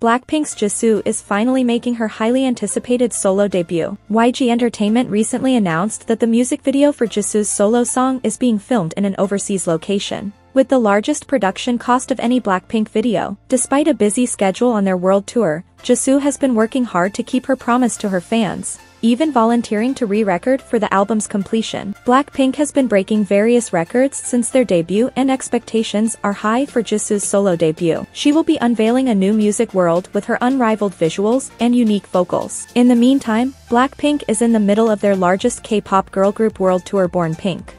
Blackpink's Jisoo is finally making her highly anticipated solo debut. YG Entertainment recently announced that the music video for Jisoo's solo song is being filmed in an overseas location with the largest production cost of any Blackpink video. Despite a busy schedule on their world tour, Jisoo has been working hard to keep her promise to her fans, even volunteering to re-record for the album's completion. Blackpink has been breaking various records since their debut and expectations are high for Jisoo's solo debut. She will be unveiling a new music world with her unrivaled visuals and unique vocals. In the meantime, Blackpink is in the middle of their largest K-pop girl group world tour Born Pink.